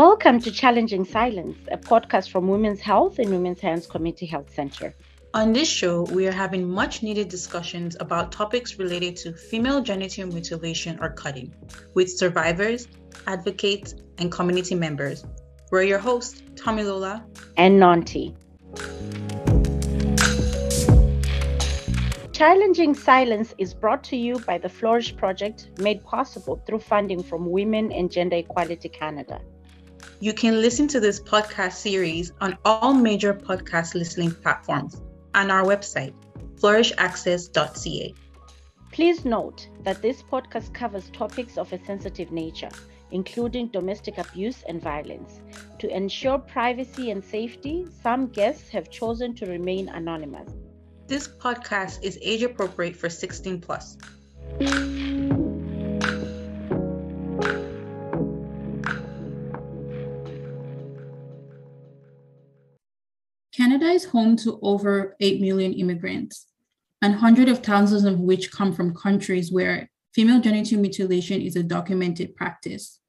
Welcome to Challenging Silence, a podcast from Women's Health in Women's Hands Community Health Center. On this show, we are having much needed discussions about topics related to female genital mutilation or cutting with survivors, advocates, and community members. We're your hosts, Tomilola and Nanti. Challenging Silence is brought to you by the Flourish Project, made possible through funding from Women and Gender Equality Canada. You can listen to this podcast series on all major podcast listening platforms and our website, flourishaccess.ca. Please note that this podcast covers topics of a sensitive nature, including domestic abuse and violence. To ensure privacy and safety, some guests have chosen to remain anonymous. This podcast is age appropriate for 16 plus. Canada is home to over 8 million immigrants, and hundreds of thousands of which come from countries where female genital mutilation is a documented practice.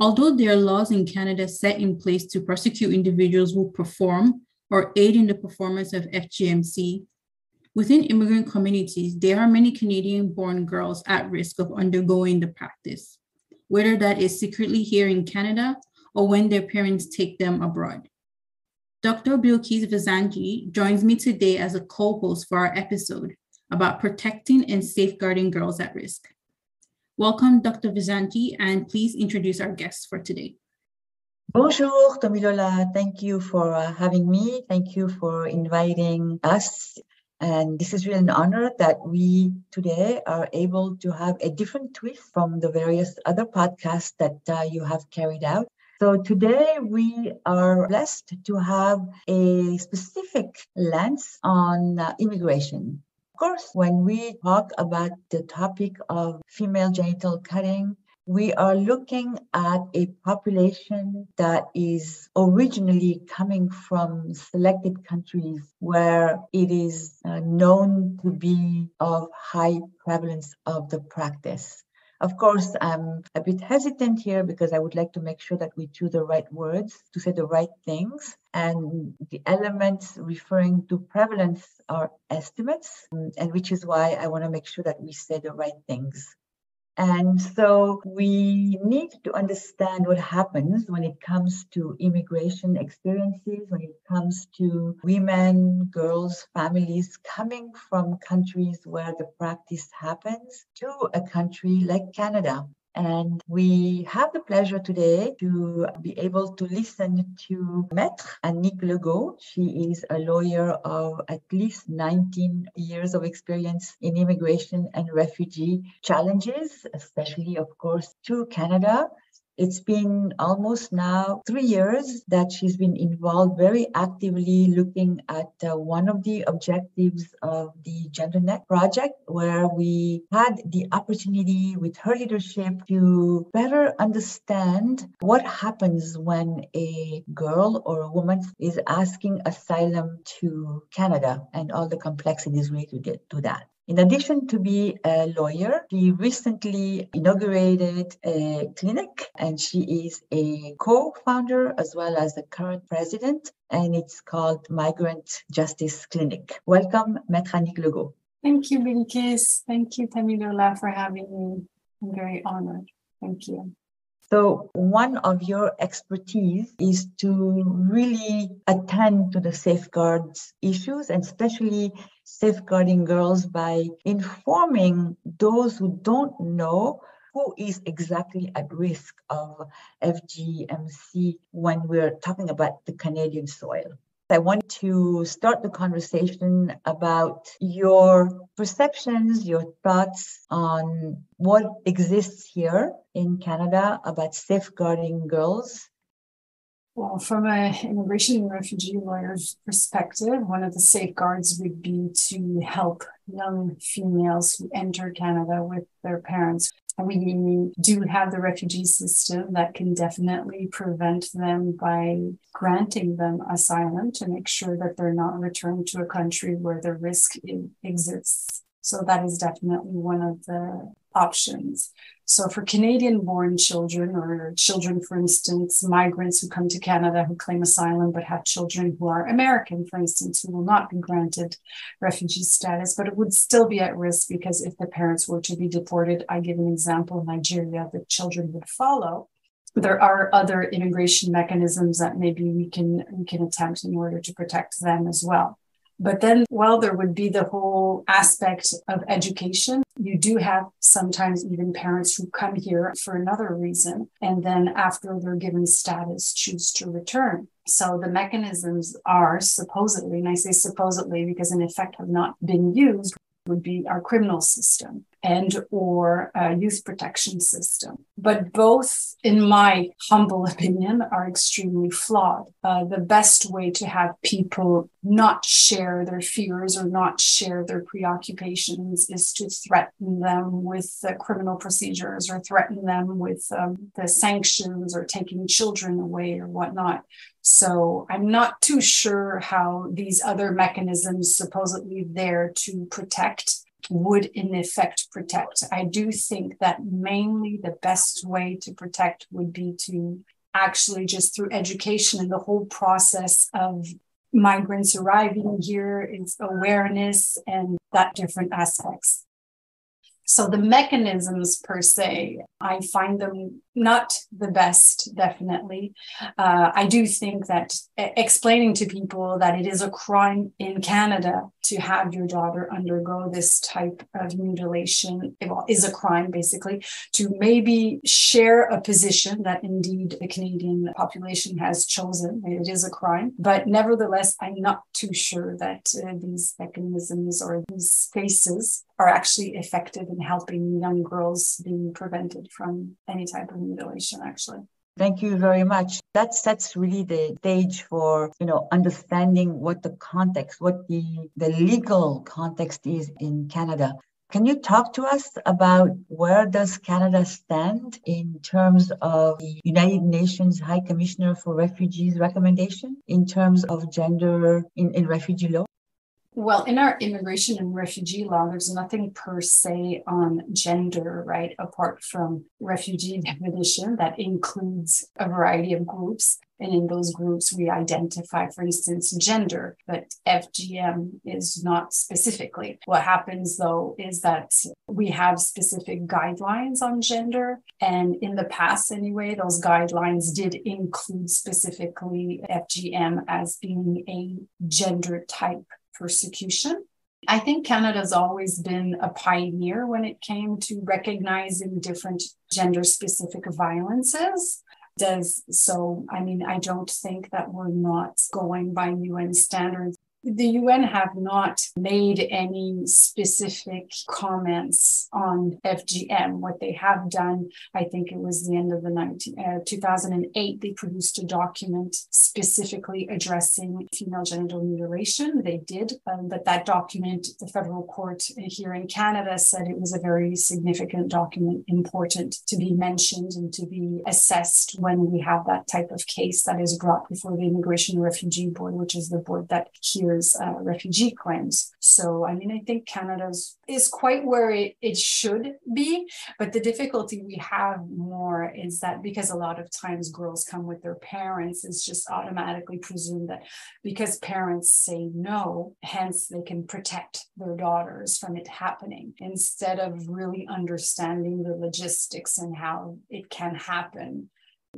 Although there are laws in Canada set in place to prosecute individuals who perform or aid in the performance of FGMC, Within immigrant communities, there are many Canadian born girls at risk of undergoing the practice, whether that is secretly here in Canada or when their parents take them abroad. Dr. Bilkis Vissandjée joins me today as a co host for our episode about protecting and safeguarding girls at risk. Welcome, Dr. Vissandjée, and please introduce our guests for today. Bonjour, Tomilola. Thank you for uh, having me. Thank you for inviting us and this is really an honor that we today are able to have a different twist from the various other podcasts that uh, you have carried out. So today we are blessed to have a specific lens on uh, immigration. Of course, when we talk about the topic of female genital cutting, we are looking at a population that is originally coming from selected countries where it is uh, known to be of high prevalence of the practice. Of course, I'm a bit hesitant here because I would like to make sure that we choose the right words to say the right things. And the elements referring to prevalence are estimates, and which is why I want to make sure that we say the right things. And so we need to understand what happens when it comes to immigration experiences, when it comes to women, girls, families coming from countries where the practice happens to a country like Canada. And we have the pleasure today to be able to listen to Maître Annick Legault. She is a lawyer of at least 19 years of experience in immigration and refugee challenges, especially, of course, to Canada. It's been almost now three years that she's been involved very actively looking at uh, one of the objectives of the GenderNet project, where we had the opportunity with her leadership to better understand what happens when a girl or a woman is asking asylum to Canada and all the complexities related to that. In addition to be a lawyer, she recently inaugurated a clinic and she is a co-founder as well as the current president and it's called Migrant Justice Clinic. Welcome, Maître Annick Legault. Thank you, Bilkis. Thank you, Tomilola, for having me. I'm very honored. Thank you. So, one of your expertise is to really attend to the safeguards issues, and especially safeguarding girls by informing those who don't know who is exactly at risk of FGMC when we're talking about the Canadian soil. I want to start the conversation about your perceptions, your thoughts on what exists here in Canada about safeguarding girls. Well, from an immigration and refugee lawyer's perspective, one of the safeguards would be to help young females who enter Canada with their parents we do have the refugee system that can definitely prevent them by granting them asylum to make sure that they're not returned to a country where the risk exists. So that is definitely one of the options. So for Canadian born children or children, for instance, migrants who come to Canada who claim asylum but have children who are American, for instance, who will not be granted refugee status, but it would still be at risk because if the parents were to be deported, I give an example, Nigeria, the children would follow there are other immigration mechanisms that maybe we can we can attempt in order to protect them as well. But then, well, there would be the whole aspect of education. You do have sometimes even parents who come here for another reason, and then after they're given status, choose to return. So the mechanisms are supposedly, and I say supposedly because in effect have not been used, would be our criminal system and or a youth protection system. But both in my humble opinion are extremely flawed. Uh, the best way to have people not share their fears or not share their preoccupations is to threaten them with criminal procedures or threaten them with um, the sanctions or taking children away or whatnot. So I'm not too sure how these other mechanisms supposedly there to protect would in effect protect. I do think that mainly the best way to protect would be to actually just through education and the whole process of migrants arriving here is awareness and that different aspects. So the mechanisms per se, I find them not the best, definitely. Uh, I do think that explaining to people that it is a crime in Canada to have your daughter undergo this type of mutilation is a crime, basically, to maybe share a position that indeed the Canadian population has chosen. It is a crime. But nevertheless, I'm not too sure that uh, these mechanisms or these spaces are actually effective in helping young girls being prevented from any type of mutilation, actually. Thank you very much. That's that's really the stage for you know understanding what the context, what the the legal context is in Canada. Can you talk to us about where does Canada stand in terms of the United Nations High Commissioner for Refugees recommendation in terms of gender in, in refugee law? Well, in our immigration and refugee law, there's nothing per se on gender, right? Apart from refugee definition that includes a variety of groups. And in those groups, we identify, for instance, gender, but FGM is not specifically. What happens though is that we have specific guidelines on gender. And in the past, anyway, those guidelines did include specifically FGM as being a gender type persecution. I think Canada's always been a pioneer when it came to recognizing different gender specific violences. Does so, I mean, I don't think that we're not going by UN standards the UN have not made any specific comments on FGM. What they have done, I think it was the end of the 19, uh, 2008, they produced a document specifically addressing female genital mutilation. They did, um, but that document, the federal court here in Canada said it was a very significant document, important to be mentioned and to be assessed when we have that type of case that is brought before the Immigration and Refugee Board, which is the board that uh, refugee claims. So, I mean, I think Canada's is quite where it, it should be. But the difficulty we have more is that because a lot of times girls come with their parents, it's just automatically presumed that because parents say no, hence they can protect their daughters from it happening instead of really understanding the logistics and how it can happen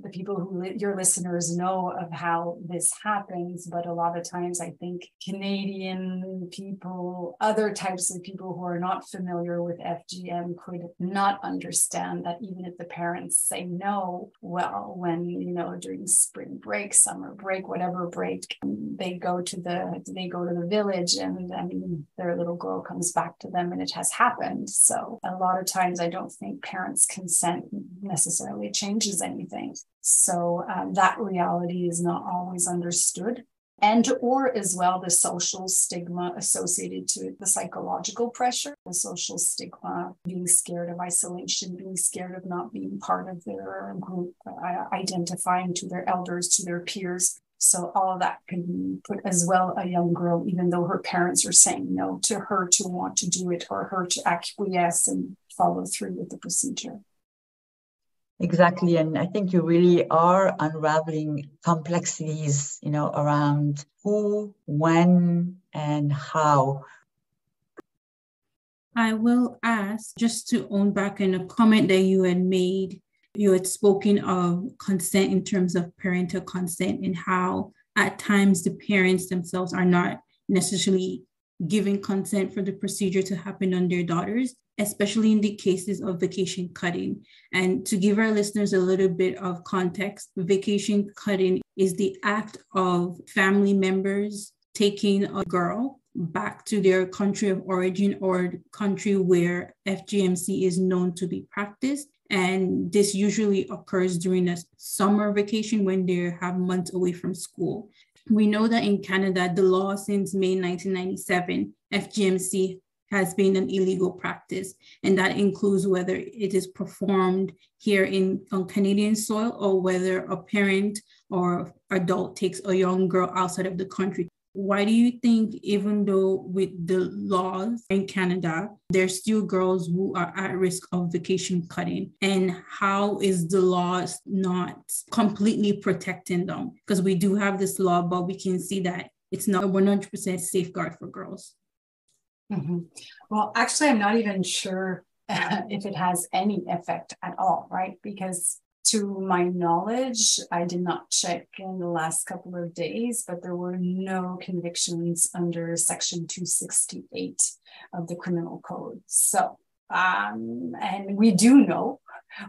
the people who li- your listeners know of how this happens but a lot of times i think canadian people other types of people who are not familiar with fgm could not understand that even if the parents say no well when you know during spring break summer break whatever break they go to the they go to the village and i mean their little girl comes back to them and it has happened. So a lot of times i don't think parents consent necessarily changes anything so um, that reality is not always understood. And or as well the social stigma associated to the psychological pressure, the social stigma, being scared of isolation, being scared of not being part of their group, uh, identifying to their elders, to their peers. So all of that can put as well a young girl, even though her parents are saying no, to her to want to do it or her to acquiesce and follow through with the procedure. Exactly. And I think you really are unraveling complexities, you know, around who, when, and how. I will ask just to own back in a comment that you had made. You had spoken of consent in terms of parental consent and how at times the parents themselves are not necessarily giving consent for the procedure to happen on their daughters especially in the cases of vacation cutting. And to give our listeners a little bit of context, vacation cutting is the act of family members taking a girl back to their country of origin or country where FGMC is known to be practiced. And this usually occurs during a summer vacation when they have months away from school. We know that in Canada, the law since May 1997, FGMC has been an illegal practice, and that includes whether it is performed here in on Canadian soil or whether a parent or adult takes a young girl outside of the country. Why do you think, even though with the laws in Canada, there's still girls who are at risk of vacation cutting? And how is the laws not completely protecting them? Because we do have this law, but we can see that it's not a 100% safeguard for girls. Mm-hmm. Well, actually, I'm not even sure if it has any effect at all, right? Because to my knowledge, I did not check in the last couple of days, but there were no convictions under Section 268 of the Criminal Code. So, um, and we do know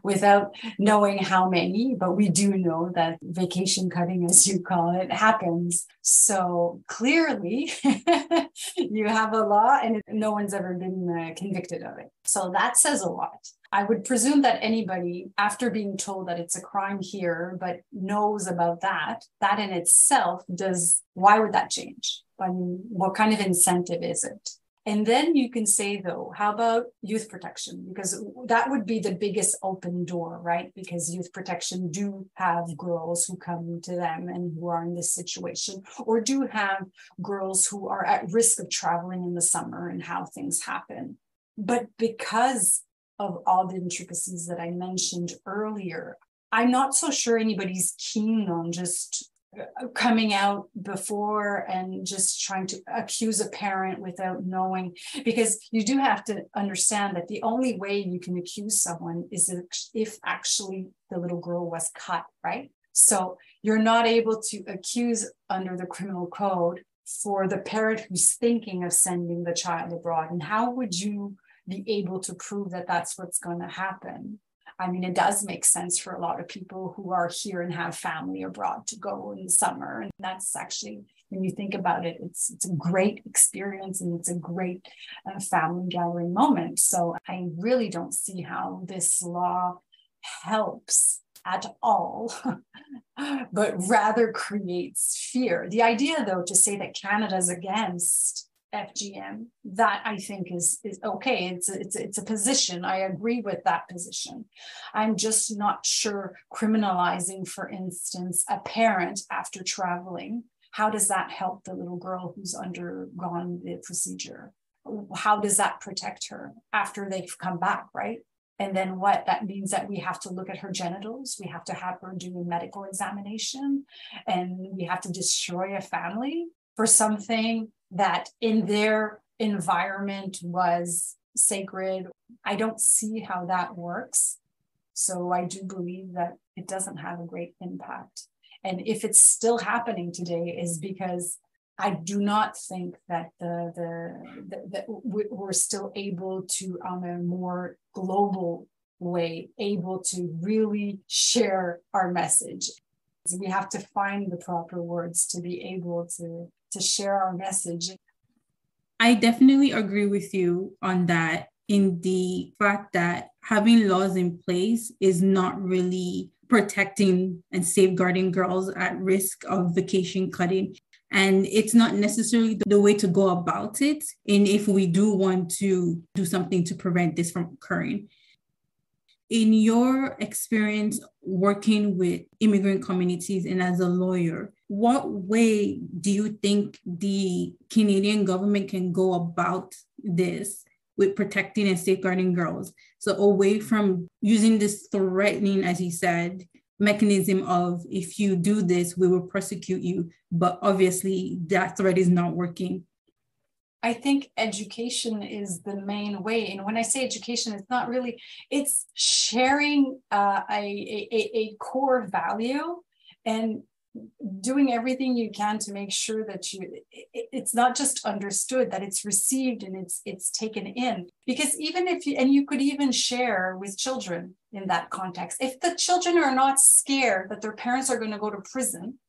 without knowing how many, but we do know that vacation cutting, as you call it, happens. So clearly, you have a law and no one's ever been uh, convicted of it. So that says a lot. I would presume that anybody, after being told that it's a crime here, but knows about that, that in itself does, why would that change? I mean, what kind of incentive is it? And then you can say, though, how about youth protection? Because that would be the biggest open door, right? Because youth protection do have girls who come to them and who are in this situation, or do have girls who are at risk of traveling in the summer and how things happen. But because of all the intricacies that I mentioned earlier, I'm not so sure anybody's keen on just coming out before and just trying to accuse a parent without knowing because you do have to understand that the only way you can accuse someone is if actually the little girl was cut right? So you're not able to accuse under the criminal code for the parent who's thinking of sending the child abroad. And how would you be able to prove that that's what's going to happen I mean, it does make sense for a lot of people who are here and have family abroad to go in the summer. And that's actually, when you think about it, it's, it's a great experience and it's a great uh, family gathering moment. So I really don't see how this law helps at all, but rather creates fear. The idea, though, to say that Canada is against FGM. That I think is is okay. It's a, it's a, it's a position. I agree with that position. I'm just not sure criminalizing, for instance, a parent after traveling. How does that help the little girl who's undergone the procedure? How does that protect her after they've come back, right? And then what that means that we have to look at her genitals, we have to have her do a medical examination, and we have to destroy a family for something that in their environment was sacred. I don't see how that works. So I do believe that it doesn't have a great impact. And if it's still happening today, is because I do not think that the the, that we're still able to, on a more global way, able to really share our message. We have to find the proper words to be able to to share our message. I definitely agree with you on that in the fact that having laws in place is not really protecting and safeguarding girls at risk of vacation cutting. And it's not necessarily the way to go about it. And if we do want to do something to prevent this from occurring, In your experience working with immigrant communities and as a lawyer, what way do you think the Canadian government can go about this with protecting and safeguarding girls? So, away from using this threatening, as you said, mechanism of if you do this, we will prosecute you. But obviously, that threat is not working. I think education is the main way. And when I say education, it's not really, it's sharing uh, a, a, a core value and doing everything you can to make sure that you it, it's not just understood that it's received and it's it's taken in because even if you and you could even share with children in that context if the children are not scared that their parents are going to go to prison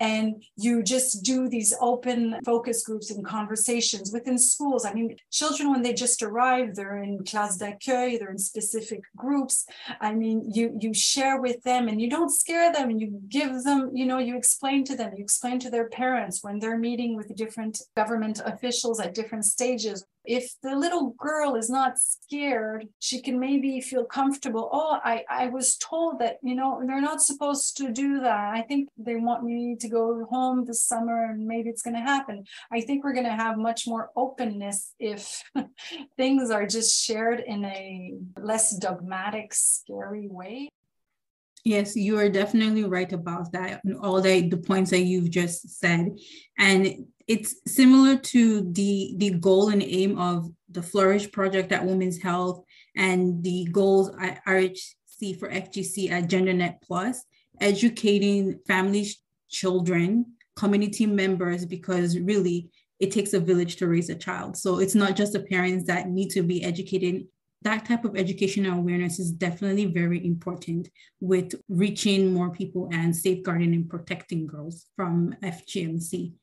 and you just do these open focus groups and conversations within schools. I mean, children, when they just arrive, they're in classe d'accueil, they're in specific groups. I mean, you, you share with them and you don't scare them and you give them, you know, you explain to them, you explain to their parents when they're meeting with different government officials at different stages if the little girl is not scared she can maybe feel comfortable. Oh i i was told that you know they're not supposed to do that. I think they want me to go home this summer and maybe it's going to happen. I think we're going to have much more openness if things are just shared in a less dogmatic scary way Yes, you are definitely right about that. All the, the points that you've just said. And it's similar to the the goal and aim of the Flourish Project at Women's Health and the goals at RHC for FGC at GenderNet Plus, educating families, children, community members, because really it takes a village to raise a child. So it's not just the parents that need to be educated. That type of educational awareness is definitely very important with reaching more people and safeguarding and protecting girls from FGMC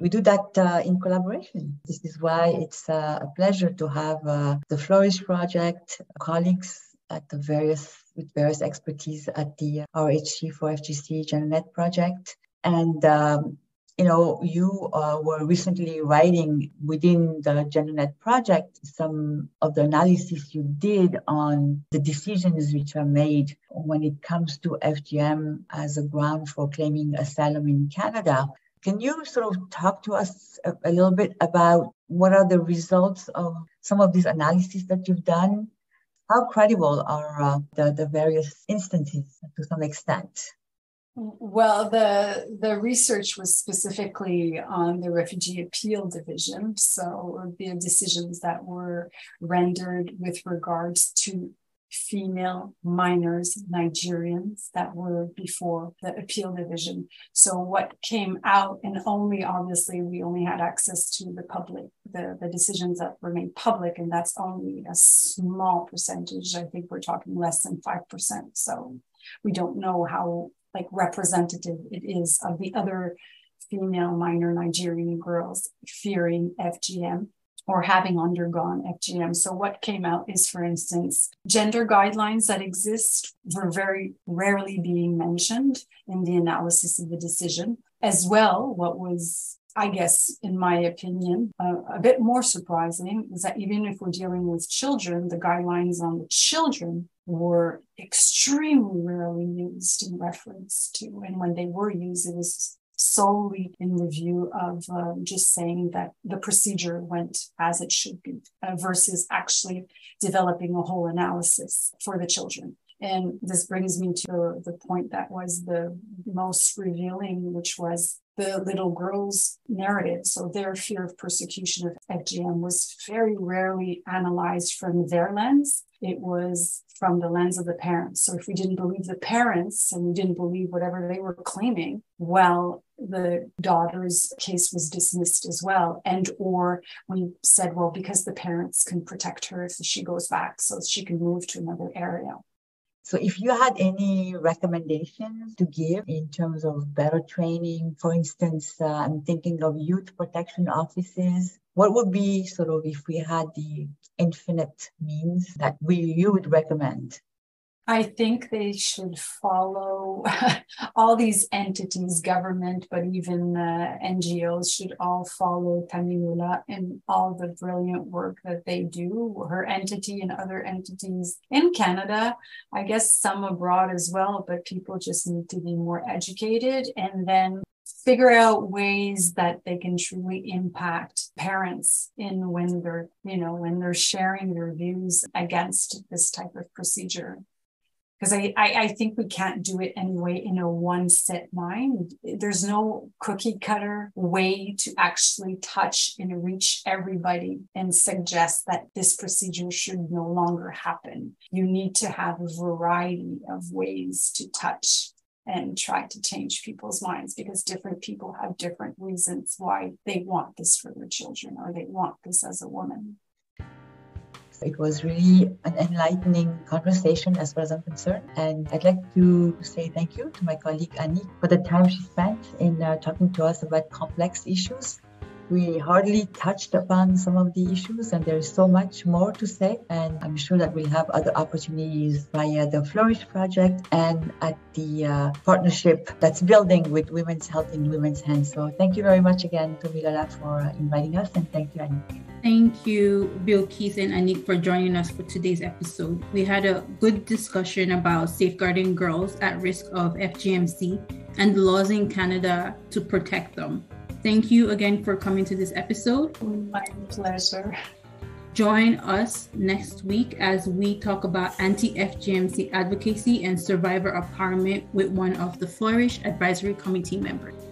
we do that uh, in collaboration. This is why it's uh, a pleasure to have uh, the Flourish Project colleagues at the various with various expertise at the RHC for FGC GenderNet project. And um, you know, you uh, were recently writing within the GenderNet project some of the analysis you did on the decisions which are made when it comes to FGM as a ground for claiming asylum in Canada. Can you sort of talk to us a, a little bit about what are the results of some of these analyses that you've done? How credible are uh, the, the various instances to some extent? Well, the the research was specifically on the refugee appeal division, so the decisions that were rendered with regards to female minors, Nigerians that were before the appeal division. So what came out, and only obviously we only had access to the public, the, the decisions that were made public, and that's only a small percentage. I think we're talking less than 5%. So we don't know how like representative it is of the other female minor Nigerian girls fearing FGM or having undergone FGM. So, what came out is, for instance, gender guidelines that exist were very rarely being mentioned in the analysis of the decision. As well, what was I guess, in my opinion, uh, a bit more surprising is that even if we're dealing with children, the guidelines on the children were extremely rarely used in reference to, and when they were used, it was solely in the view of uh, just saying that the procedure went as it should be uh, versus actually developing a whole analysis for the children. And this brings me to the point that was the most revealing, which was the little girl's narrative. So their fear of persecution of FGM was very rarely analyzed from their lens. It was from the lens of the parents. So if we didn't believe the parents and we didn't believe whatever they were claiming, well, the daughter's case was dismissed as well. And or we said, well, because the parents can protect her if she goes back, so she can move to another area. So, if you had any recommendations to give in terms of better training, for instance, uh, I'm thinking of youth protection offices. What would be sort of if we had the infinite means that we you would recommend? I think they should follow all these entities, government, but even uh, NGOs should all follow Tomilola and all the brilliant work that they do, her entity and other entities in Canada, I guess some abroad as well, but people just need to be more educated and then figure out ways that they can truly impact parents in when they're you know when they're sharing their views against this type of procedure because I, I, I think we can't do it anyway in a one set mind. There's no cookie cutter way to actually touch and reach everybody and suggest that this procedure should no longer happen. You need to have a variety of ways to touch and try to change people's minds because different people have different reasons why they want this for their children or they want this as a woman. It was really an enlightening conversation as far as I'm concerned. And I'd like to say thank you to my colleague Annick for the time she spent in uh, talking to us about complex issues we hardly touched upon some of the issues, and there's so much more to say. And I'm sure that we'll have other opportunities via the Flourish Project and at the uh, partnership that's building with Women's Health in Women's Hands. So thank you very much again, Tomilola, for uh, inviting us, and thank you, Annick. Thank you, Bilkis and Annick, for joining us for today's episode. We had a good discussion about safeguarding girls at risk of FGMC and the laws in Canada to protect them. Thank you again for coming to this episode. My pleasure. Join us next week as we talk about anti FGMC advocacy and survivor empowerment with one of the Flourish Advisory Committee members.